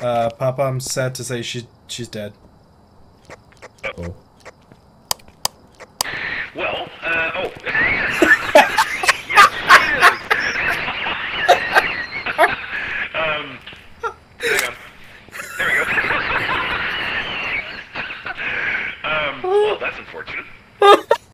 Uh, Papa, I'm sad to say she she's dead. Oh. Well, uh, oh. um, hang on. There we go. um, well, that's unfortunate.